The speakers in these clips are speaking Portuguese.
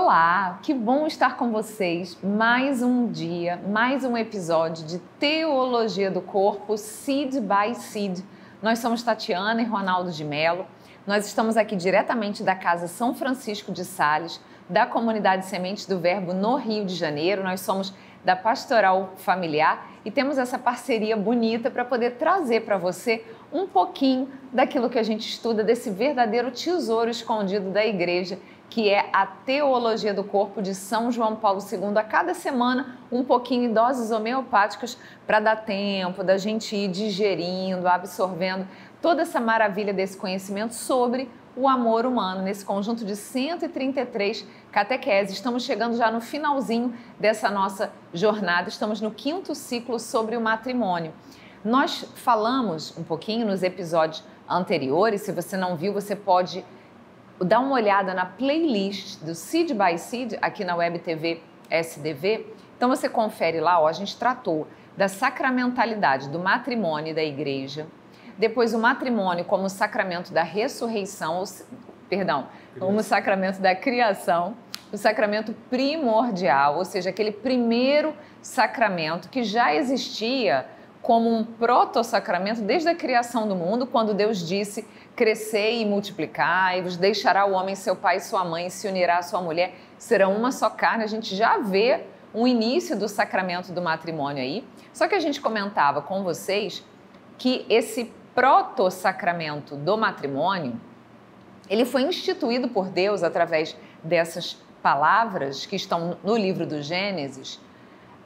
Olá, que bom estar com vocês. Mais um dia, mais um episódio de Teologia do Corpo, Seed by Seed. Nós somos Tatiana e Ronaldo de Mello. Nós estamos aqui diretamente da Casa São Francisco de Sales, da comunidade Sementes do Verbo no Rio de Janeiro. Nós somos da Pastoral Familiar e temos essa parceria bonita para poder trazer para você um pouquinho daquilo que a gente estuda, desse verdadeiro tesouro escondido da igreja que é a Teologia do Corpo de São João Paulo II. A cada semana, um pouquinho em doses homeopáticas para dar tempo da gente ir digerindo, absorvendo toda essa maravilha desse conhecimento sobre o amor humano, nesse conjunto de 133 catequeses. Estamos chegando já no finalzinho dessa nossa jornada, estamos no quinto ciclo sobre o matrimônio. Nós falamos um pouquinho nos episódios anteriores, se você não viu, você pode dá uma olhada na playlist do Seed by Seed aqui na Web TV SDV. Então você confere lá, ó, a gente tratou da sacramentalidade do matrimônio e da igreja, depois o matrimônio como sacramento da ressurreição, ou, perdão, como sacramento da criação, o sacramento primordial, ou seja, aquele primeiro sacramento que já existia como um proto-sacramento desde a criação do mundo, quando Deus disse crescer e multiplicar, e vos deixará o homem seu pai e sua mãe, se unirá à sua mulher, serão uma só carne. A gente já vê um início do sacramento do matrimônio aí. Só que a gente comentava com vocês que esse proto-sacramento do matrimônio, ele foi instituído por Deus através dessas palavras que estão no livro do Gênesis,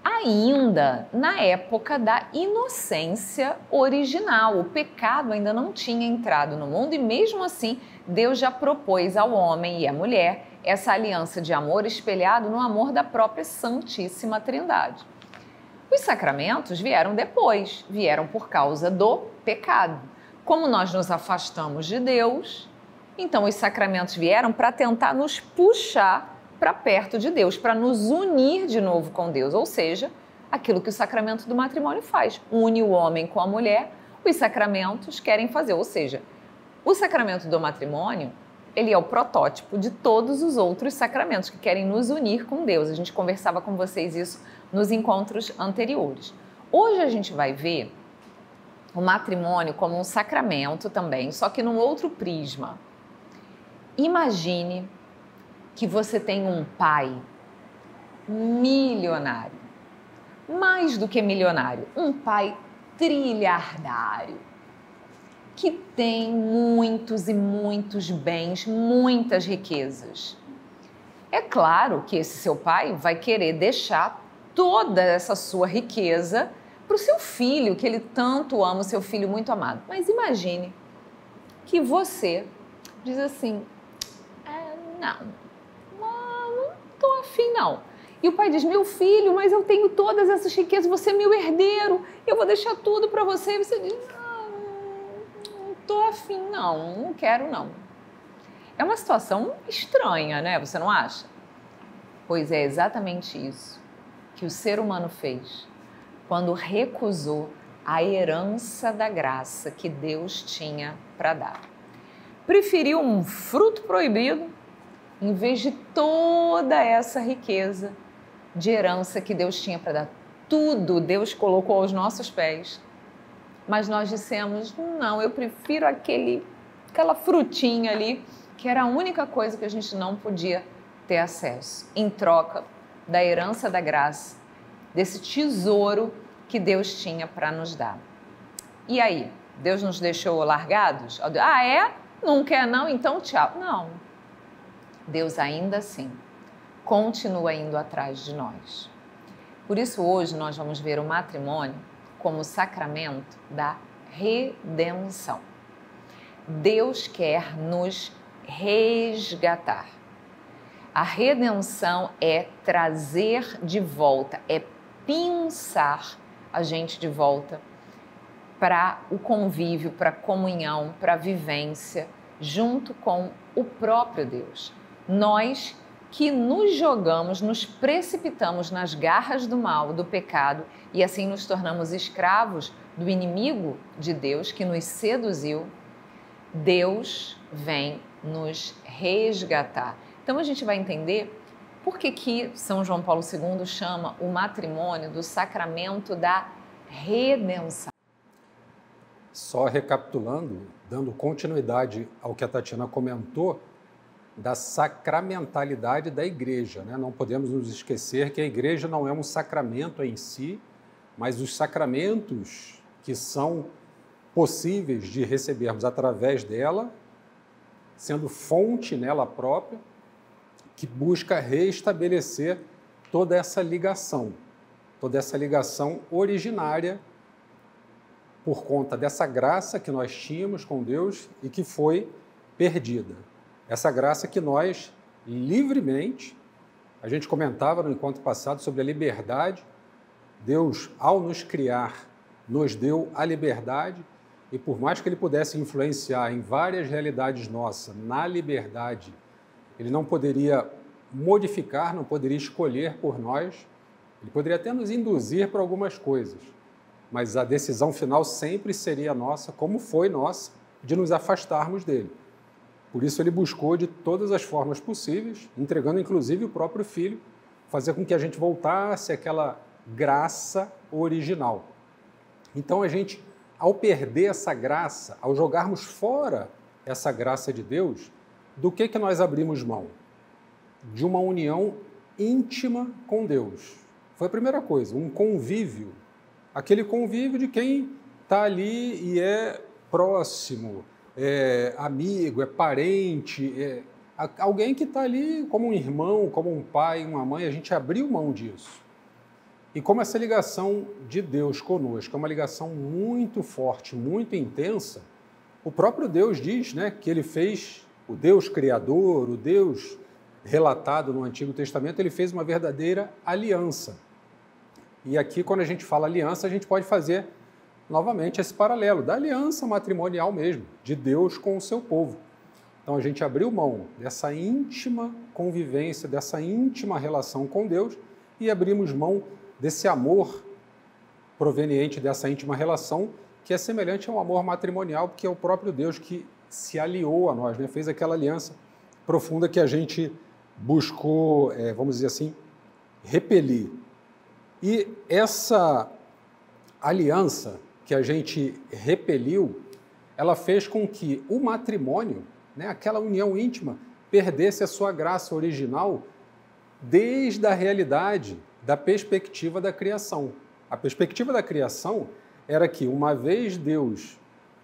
ainda na época da inocência original. O pecado ainda não tinha entrado no mundo e, mesmo assim, Deus já propôs ao homem e à mulher essa aliança de amor espelhado no amor da própria Santíssima Trindade. Os sacramentos vieram depois, vieram por causa do pecado. Como nós nos afastamos de Deus, então os sacramentos vieram para tentar nos puxar para perto de Deus, para nos unir de novo com Deus, ou seja, aquilo que o sacramento do matrimônio faz, une o homem com a mulher, os sacramentos querem fazer, ou seja, o sacramento do matrimônio, ele é o protótipo de todos os outros sacramentos que querem nos unir com Deus. A gente conversava com vocês isso nos encontros anteriores. Hoje a gente vai ver o matrimônio como um sacramento também, só que num outro prisma. Imagine que você tem um pai milionário, mais do que milionário, um pai trilhardário, que tem muitos e muitos bens, muitas riquezas. É claro que esse seu pai vai querer deixar toda essa sua riqueza para o seu filho, que ele tanto ama, o seu filho muito amado. Mas imagine que você diz assim: é, não, tô afim, não. E o pai diz: Meu filho, mas eu tenho todas essas riquezas, você é meu herdeiro, eu vou deixar tudo para você. E você diz: Não, não tô afim, não, não quero, não. É uma situação estranha, né? Você não acha? Pois é exatamente isso que o ser humano fez quando recusou a herança da graça que Deus tinha para dar. Preferiu um fruto proibido em vez de toda essa riqueza de herança que Deus tinha para dar. Tudo Deus colocou aos nossos pés. Mas nós dissemos: não, eu prefiro aquele, aquela frutinha ali, que era a única coisa que a gente não podia ter acesso, em troca da herança da graça, desse tesouro que Deus tinha para nos dar. E aí? Deus nos deixou largados? Ah, é? Não quer não? Então tchau. Não, Deus ainda assim continua indo atrás de nós. Por isso, hoje nós vamos ver o matrimônio como sacramento da redenção. Deus quer nos resgatar. A redenção é trazer de volta, é pinçar a gente de volta para o convívio, para a comunhão, para a vivência, junto com o próprio Deus nós que nos jogamos, nos precipitamos nas garras do mal, do pecado e assim nos tornamos escravos do inimigo de Deus que nos seduziu, Deus vem nos resgatar. Então a gente vai entender Por que, que São João Paulo II chama o matrimônio do sacramento da redenção? Só recapitulando, dando continuidade ao que a Tatiana comentou, da sacramentalidade da igreja. Né? Não podemos nos esquecer que a igreja não é um sacramento em si, mas os sacramentos que são possíveis de recebermos através dela, sendo fonte nela própria, que busca restabelecer toda essa ligação, toda essa ligação originária por conta dessa graça que nós tínhamos com Deus e que foi perdida. Essa graça que nós livremente, a gente comentava no encontro passado sobre a liberdade, Deus, ao nos criar, nos deu a liberdade. E por mais que ele pudesse influenciar em várias realidades nossas, na liberdade, ele não poderia modificar, não poderia escolher por nós, ele poderia até nos induzir para algumas coisas, mas a decisão final sempre seria nossa, como foi nossa, de nos afastarmos dele. Por isso ele buscou de todas as formas possíveis, entregando inclusive o próprio filho, fazer com que a gente voltasse àquela graça original. Então a gente, ao perder essa graça, ao jogarmos fora essa graça de Deus, do que que nós abrimos mão? De uma união íntima com Deus. Foi a primeira coisa, um convívio aquele convívio de quem está ali e é próximo, é amigo, é parente, é alguém que está ali como um irmão, como um pai, uma mãe, a gente abriu mão disso. E como essa ligação de Deus conosco é uma ligação muito forte, muito intensa, o próprio Deus diz né, que ele fez, o Deus Criador, o Deus relatado no Antigo Testamento, ele fez uma verdadeira aliança. E aqui, quando a gente fala aliança, a gente pode fazer novamente esse paralelo da aliança matrimonial mesmo, de Deus com o seu povo. Então a gente abriu mão dessa íntima convivência, dessa íntima relação com Deus e abrimos mão desse amor proveniente dessa íntima relação, que é semelhante ao amor matrimonial, porque é o próprio Deus que se aliou a nós, né? fez aquela aliança profunda que a gente buscou, é, vamos dizer assim, repelir. E essa aliança que a gente repeliu, ela fez com que o matrimônio, né, aquela união íntima, perdesse a sua graça original desde a realidade da perspectiva da criação. A perspectiva da criação era que, uma vez Deus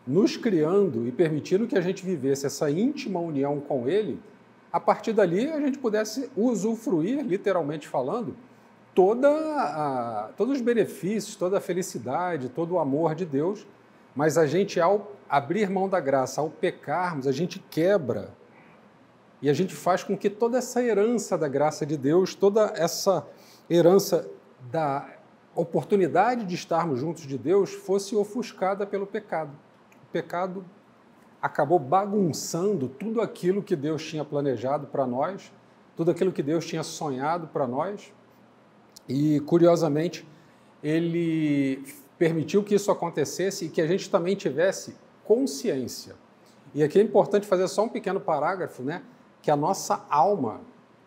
nos criando e permitindo que a gente vivesse essa íntima união com Ele, a partir dali a gente pudesse usufruir, literalmente falando, toda a, todos os benefícios, toda a felicidade, todo o amor de Deus, mas a gente, ao abrir mão da graça, ao pecarmos, a gente quebra e a gente faz com que toda essa herança da graça de Deus, toda essa herança da oportunidade de estarmos juntos de Deus fosse ofuscada pelo pecado. O pecado acabou bagunçando tudo aquilo que Deus tinha planejado para nós, tudo aquilo que Deus tinha sonhado para nós. E, curiosamente, ele permitiu que isso acontecesse e que a gente também tivesse consciência. E aqui é importante fazer só um pequeno parágrafo, né? Que a nossa alma,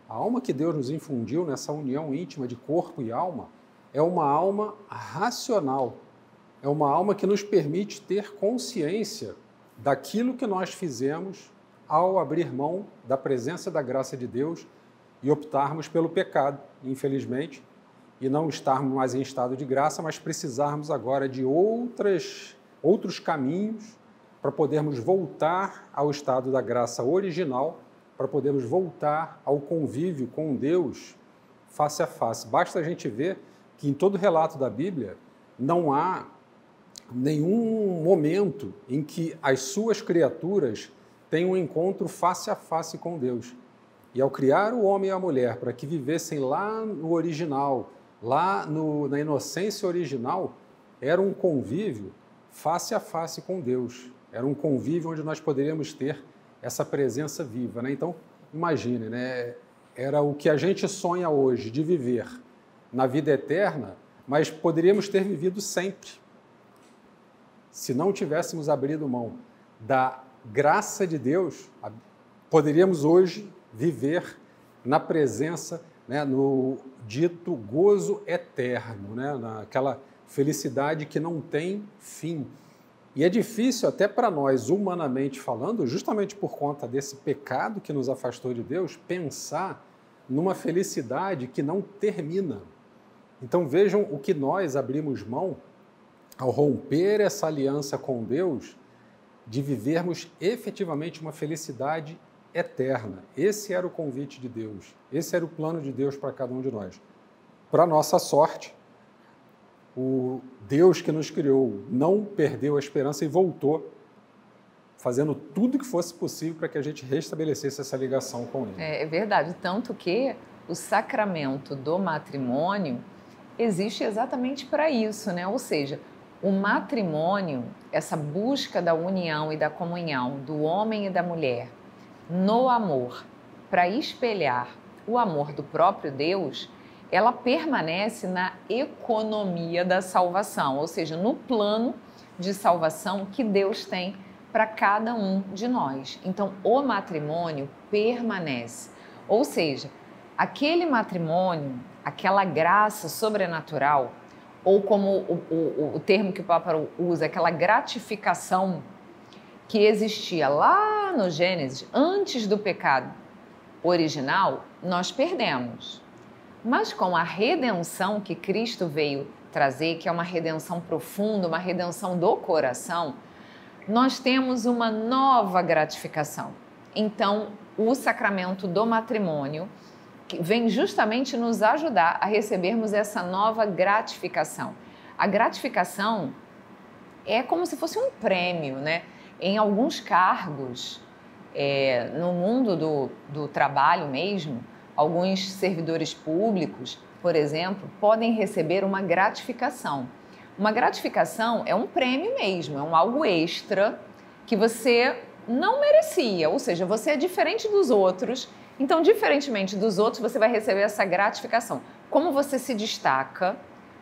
a alma que Deus nos infundiu nessa união íntima de corpo e alma, é uma alma racional. É uma alma que nos permite ter consciência daquilo que nós fizemos ao abrir mão da presença da graça de Deus e optarmos pelo pecado, infelizmente, e não estarmos mais em estado de graça, mas precisarmos agora de outras, outros caminhos para podermos voltar ao estado da graça original, para podermos voltar ao convívio com Deus face a face. Basta a gente ver que em todo relato da Bíblia não há nenhum momento em que as suas criaturas tenham um encontro face a face com Deus. E ao criar o homem e a mulher para que vivessem lá no original, Lá no, na inocência original, era um convívio face a face com Deus. Era um convívio onde nós poderíamos ter essa presença viva. Né? Então, imagine, né? era o que a gente sonha hoje de viver na vida eterna, mas poderíamos ter vivido sempre. Se não tivéssemos abrido mão da graça de Deus, poderíamos hoje viver na presença né, no dito gozo eterno, né, naquela felicidade que não tem fim. E é difícil até para nós, humanamente falando, justamente por conta desse pecado que nos afastou de Deus, pensar numa felicidade que não termina. Então vejam o que nós abrimos mão ao romper essa aliança com Deus, de vivermos efetivamente uma felicidade eterna. Esse era o convite de Deus, esse era o plano de Deus para cada um de nós. Para nossa sorte, o Deus que nos criou não perdeu a esperança e voltou, fazendo tudo que fosse possível para que a gente restabelecesse essa ligação com Ele. É, é verdade, tanto que o sacramento do matrimônio existe exatamente para isso, né? Ou seja, o matrimônio, essa busca da união e da comunhão do homem e da mulher no amor para espelhar o amor do próprio Deus, ela permanece na economia da salvação, ou seja, no plano de salvação que Deus tem para cada um de nós. Então, o matrimônio permanece. Ou seja, aquele matrimônio, aquela graça sobrenatural, ou como o, o, o termo que o Papa usa, aquela gratificação que existia lá no Gênesis, antes do pecado original, nós perdemos. Mas com a redenção que Cristo veio trazer, que é uma redenção profunda, uma redenção do coração, nós temos uma nova gratificação. Então, o sacramento do matrimônio vem justamente nos ajudar a recebermos essa nova gratificação. A gratificação é como se fosse um prêmio, né? Em alguns cargos, é, no mundo do, do trabalho mesmo, Alguns servidores públicos, por exemplo, podem receber uma gratificação. Uma gratificação é um prêmio mesmo, é um algo extra que você não merecia, ou seja, você é diferente dos outros. Então, diferentemente dos outros, você vai receber essa gratificação. Como você se destaca,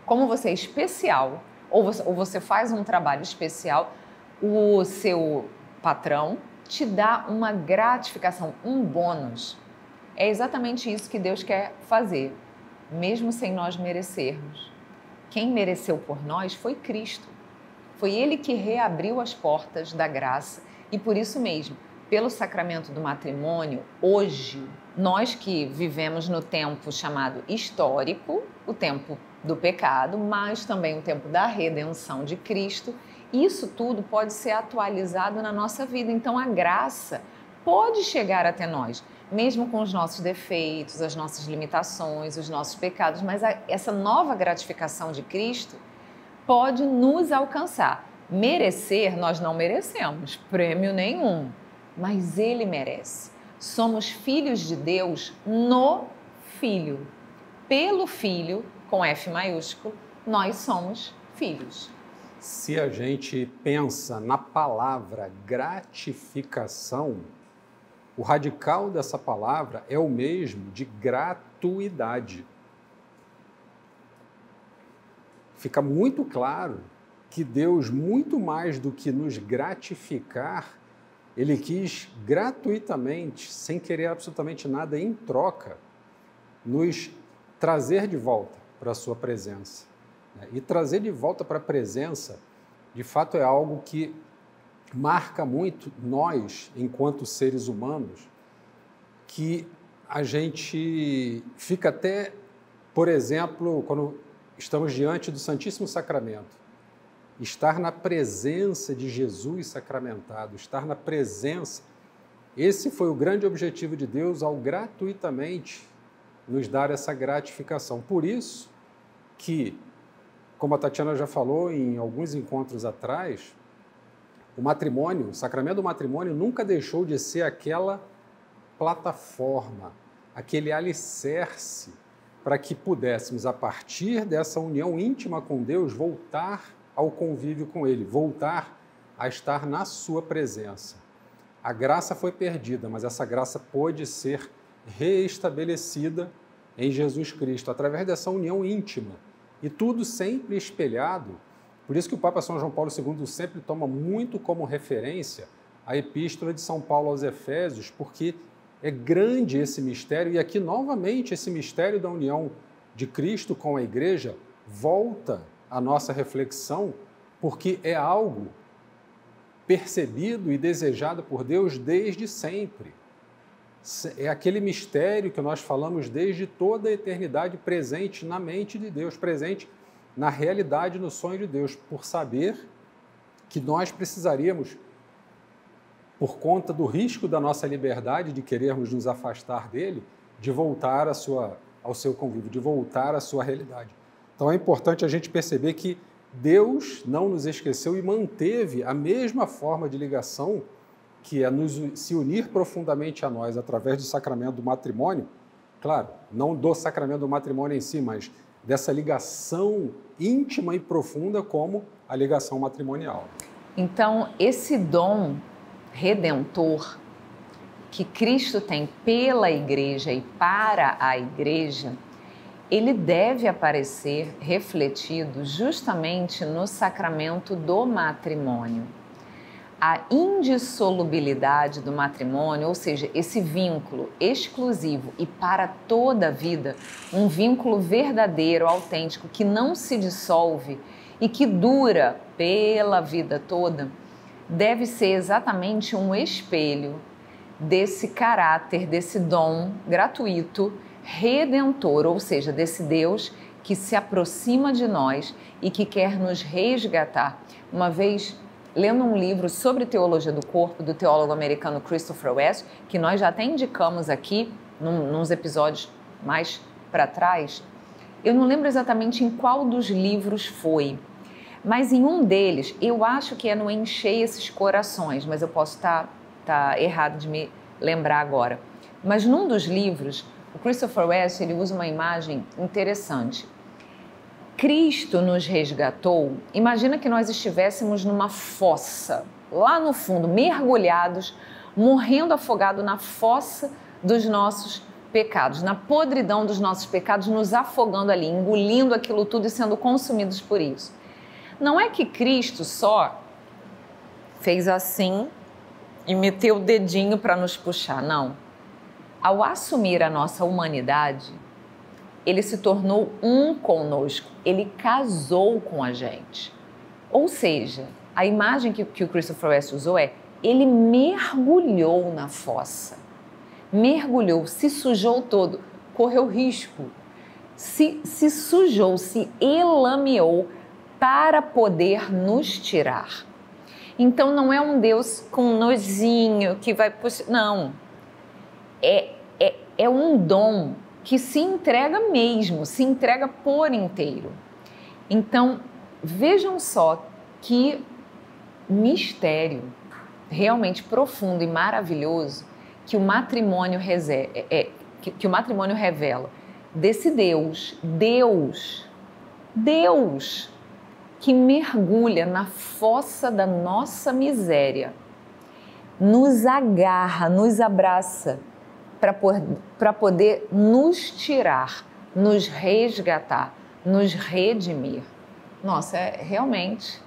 como você é especial, ou você, ou você faz um trabalho especial, o seu patrão te dá uma gratificação, um bônus. É exatamente isso que Deus quer fazer, mesmo sem nós merecermos. Quem mereceu por nós foi Cristo. Foi Ele que reabriu as portas da graça e por isso mesmo, pelo sacramento do matrimônio, hoje, nós que vivemos no tempo chamado histórico, o tempo do pecado, mas também o tempo da redenção de Cristo, isso tudo pode ser atualizado na nossa vida. Então a graça pode chegar até nós mesmo com os nossos defeitos, as nossas limitações, os nossos pecados, mas a, essa nova gratificação de Cristo pode nos alcançar. Merecer, nós não merecemos prêmio nenhum, mas Ele merece. Somos filhos de Deus no Filho. Pelo Filho, com F maiúsculo, nós somos filhos. Se a gente pensa na palavra gratificação, o radical dessa palavra é o mesmo de gratuidade. Fica muito claro que Deus, muito mais do que nos gratificar, ele quis gratuitamente, sem querer absolutamente nada em troca, nos trazer de volta para a sua presença. E trazer de volta para a presença, de fato, é algo que marca muito nós, enquanto seres humanos, que a gente fica até, por exemplo, quando estamos diante do Santíssimo Sacramento, estar na presença de Jesus sacramentado, estar na presença, esse foi o grande objetivo de Deus ao gratuitamente nos dar essa gratificação. Por isso que, como a Tatiana já falou em alguns encontros atrás, o matrimônio, o sacramento do matrimônio nunca deixou de ser aquela plataforma, aquele alicerce para que pudéssemos, a partir dessa união íntima com Deus, voltar ao convívio com Ele, voltar a estar na Sua presença. A graça foi perdida, mas essa graça pôde ser reestabelecida em Jesus Cristo, através dessa união íntima. E tudo sempre espelhado por isso que o Papa São João Paulo II sempre toma muito como referência a epístola de São Paulo aos Efésios, porque É grande esse mistério, e aqui novamente esse mistério da união de Cristo com a igreja volta à nossa reflexão, porque é algo percebido e desejado por Deus desde sempre. É aquele mistério que nós falamos desde toda a eternidade presente na mente de Deus, presente na realidade, no sonho de Deus, por saber que nós precisaríamos, por conta do risco da nossa liberdade de querermos nos afastar dele, de voltar sua, ao seu convívio, de voltar à sua realidade. Então é importante a gente perceber que Deus não nos esqueceu e manteve a mesma forma de ligação que é nos, se unir profundamente a nós através do sacramento do matrimônio, claro, não do sacramento do matrimônio em si, mas dessa ligação íntima e profunda como a ligação matrimonial. Então, esse dom redentor que Cristo tem pela igreja e para a igreja, ele deve aparecer refletido justamente no sacramento do matrimônio a indissolubilidade do matrimônio, ou seja, esse vínculo exclusivo e para toda a vida, um vínculo verdadeiro, autêntico, que não se dissolve e que dura pela vida toda, deve ser exatamente um espelho desse caráter, desse dom gratuito, redentor, ou seja, desse Deus que se aproxima de nós e que quer nos resgatar. Uma vez lendo um livro sobre teologia do corpo do teólogo americano Christopher West, que nós já até indicamos aqui num, nos episódios mais para trás. Eu não lembro exatamente em qual dos livros foi, mas em um deles, eu acho que é no Encher esses corações, mas eu posso estar tá, tá errado de me lembrar agora. Mas num dos livros, o Christopher West ele usa uma imagem interessante Cristo nos resgatou, imagina que nós estivéssemos numa fossa, lá no fundo, mergulhados, morrendo afogado na fossa dos nossos pecados, na podridão dos nossos pecados, nos afogando ali, engolindo aquilo tudo e sendo consumidos por isso. Não é que Cristo só fez assim e meteu o dedinho para nos puxar, não. Ao assumir a nossa humanidade, ele se tornou um conosco, ele casou com a gente. Ou seja, a imagem que, que o Christopher West usou é: ele mergulhou na fossa, mergulhou, se sujou todo, correu risco, se, se sujou, se elameou para poder nos tirar. Então não é um Deus com nozinho que vai. Não. É, é, é um dom que se entrega mesmo, se entrega por inteiro. Então, vejam só que mistério realmente profundo e maravilhoso que o matrimônio, é, é, que, que o matrimônio revela desse Deus, Deus, Deus que mergulha na fossa da nossa miséria, nos agarra, nos abraça para poder nos tirar, nos resgatar, nos redimir. Nossa, é, realmente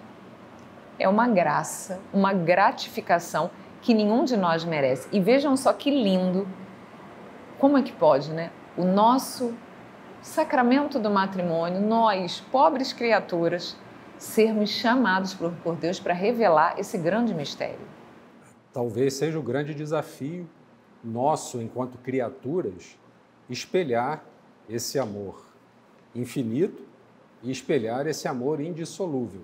é uma graça, uma gratificação que nenhum de nós merece. E vejam só que lindo, como é que pode, né? O nosso sacramento do matrimônio, nós, pobres criaturas, sermos chamados por, Deus para revelar esse grande mistério. Talvez seja o grande desafio nosso, enquanto criaturas, espelhar esse amor infinito e espelhar esse amor indissolúvel.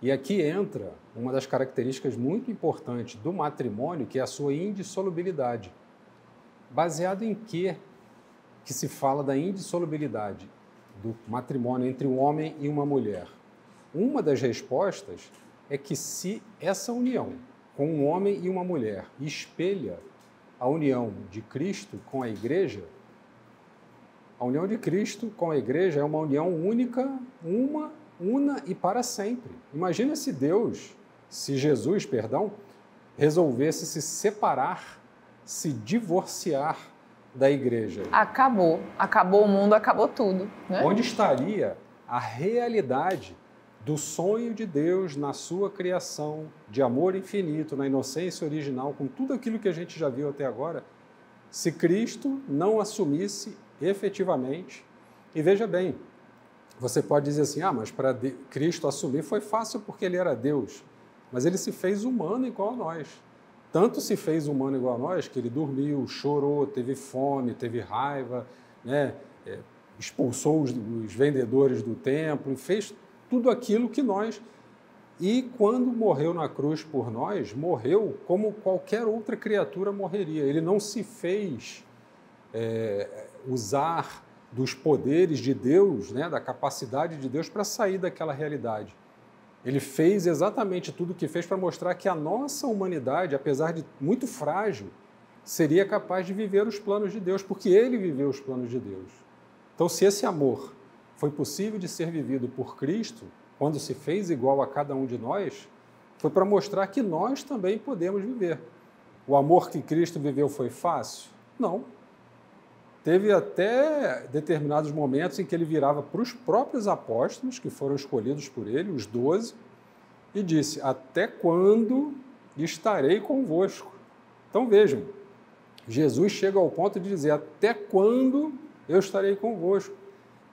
E aqui entra uma das características muito importantes do matrimônio, que é a sua indissolubilidade. Baseado em que que se fala da indissolubilidade do matrimônio entre um homem e uma mulher? Uma das respostas é que se essa união com um homem e uma mulher espelha a união de Cristo com a igreja, a união de Cristo com a igreja é uma união única, uma, una e para sempre. Imagina se Deus, se Jesus, perdão, resolvesse se separar, se divorciar da igreja. Acabou, acabou o mundo, acabou tudo. Né? Onde estaria a realidade do sonho de Deus na sua criação, de amor infinito, na inocência original, com tudo aquilo que a gente já viu até agora, se Cristo não assumisse efetivamente. E veja bem, você pode dizer assim: ah, mas para Cristo assumir foi fácil porque ele era Deus. Mas ele se fez humano igual a nós. Tanto se fez humano igual a nós que ele dormiu, chorou, teve fome, teve raiva, né? É, expulsou os, os vendedores do templo, fez tudo aquilo que nós. E quando morreu na cruz por nós, morreu como qualquer outra criatura morreria. Ele não se fez é, usar dos poderes de Deus, né, da capacidade de Deus para sair daquela realidade. Ele fez exatamente tudo o que fez para mostrar que a nossa humanidade, apesar de muito frágil, seria capaz de viver os planos de Deus, porque ele viveu os planos de Deus. Então, se esse amor foi possível de ser vivido por Cristo, quando se fez igual a cada um de nós, foi para mostrar que nós também podemos viver. O amor que Cristo viveu foi fácil? Não, Teve até determinados momentos em que ele virava para os próprios apóstolos, que foram escolhidos por ele, os doze, e disse: Até quando estarei convosco? Então vejam, Jesus chega ao ponto de dizer: Até quando eu estarei convosco?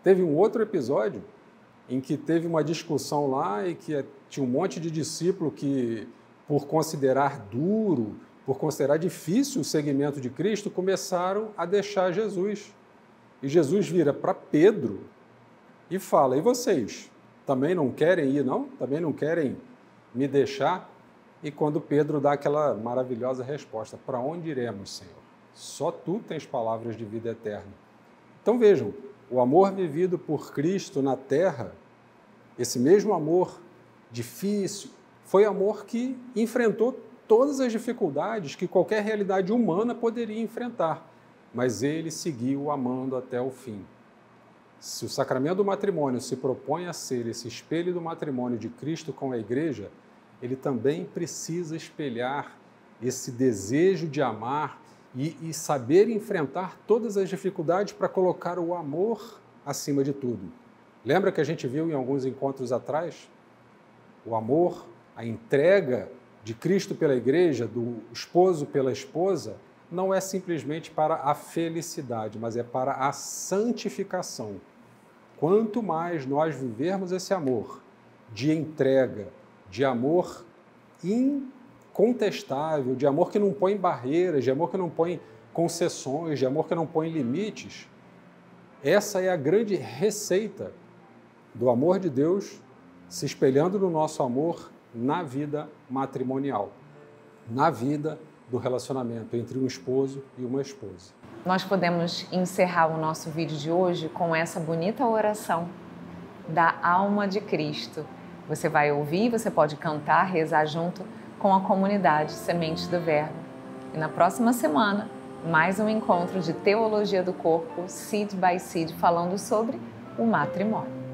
Teve um outro episódio em que teve uma discussão lá e que tinha um monte de discípulo que, por considerar duro por considerar difícil o seguimento de Cristo, começaram a deixar Jesus. E Jesus vira para Pedro e fala: E vocês? Também não querem ir, não? Também não querem me deixar? E quando Pedro dá aquela maravilhosa resposta: Para onde iremos, Senhor? Só tu tens palavras de vida eterna. Então vejam, o amor vivido por Cristo na terra, esse mesmo amor difícil, foi amor que enfrentou todas as dificuldades que qualquer realidade humana poderia enfrentar, mas ele seguiu amando até o fim. Se o sacramento do matrimônio se propõe a ser esse espelho do matrimônio de Cristo com a igreja, ele também precisa espelhar esse desejo de amar e, e saber enfrentar todas as dificuldades para colocar o amor acima de tudo. Lembra que a gente viu em alguns encontros atrás? O amor, a entrega de Cristo pela igreja, do esposo pela esposa, não é simplesmente para a felicidade, mas é para a santificação. Quanto mais nós vivermos esse amor de entrega, de amor incontestável, de amor que não põe barreiras, de amor que não põe concessões, de amor que não põe limites, essa é a grande receita do amor de Deus se espelhando no nosso amor na vida matrimonial, na vida do relacionamento entre um esposo e uma esposa. Nós podemos encerrar o nosso vídeo de hoje com essa bonita oração da alma de Cristo. Você vai ouvir, você pode cantar, rezar junto com a comunidade Sementes do Verbo. E na próxima semana, mais um encontro de Teologia do Corpo, Seed by Seed, falando sobre o matrimônio.